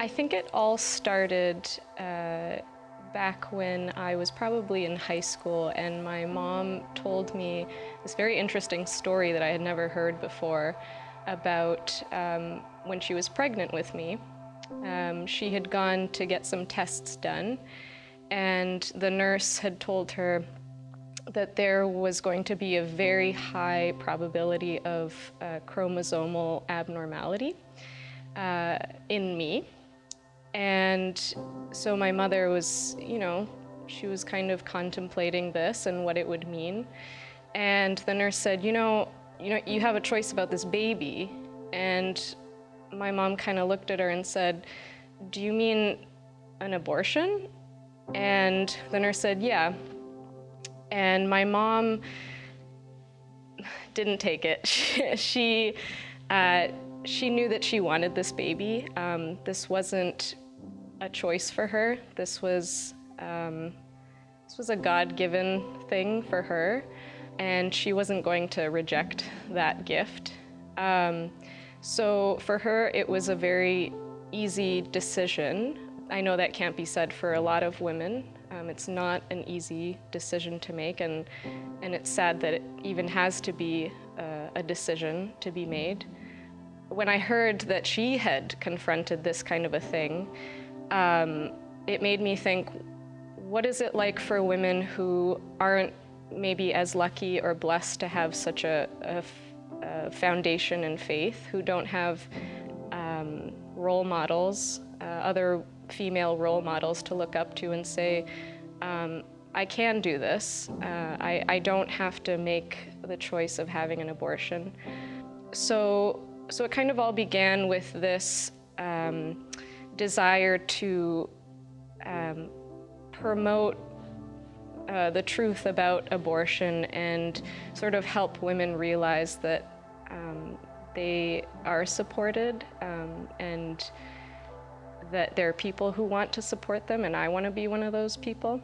I think it all started uh, back when I was probably in high school, and my mom told me this very interesting story that I had never heard before about um, when she was pregnant with me. Um, she had gone to get some tests done, and the nurse had told her that there was going to be a very high probability of uh, chromosomal abnormality uh, in me. And so my mother was, you know, she was kind of contemplating this and what it would mean. And the nurse said, you know, you know, you have a choice about this baby. And my mom kind of looked at her and said, do you mean an abortion? And the nurse said, yeah. And my mom didn't take it. she, uh, she knew that she wanted this baby. Um, this wasn't a choice for her. This was um, this was a God-given thing for her, and she wasn't going to reject that gift. Um, so for her, it was a very easy decision. I know that can't be said for a lot of women. Um, it's not an easy decision to make, and and it's sad that it even has to be a, a decision to be made. When I heard that she had confronted this kind of a thing, um, it made me think, what is it like for women who aren't maybe as lucky or blessed to have such a, foundation in faith, who don't have um, role models, uh, other female role models to look up to and say, um, I can do this. Uh, I, I don't have to make the choice of having an abortion. So, so it kind of all began with this um, desire to um, promote uh, the truth about abortion and sort of help women realize that um, they are supported um, and that there are people who want to support them, and I want to be one of those people.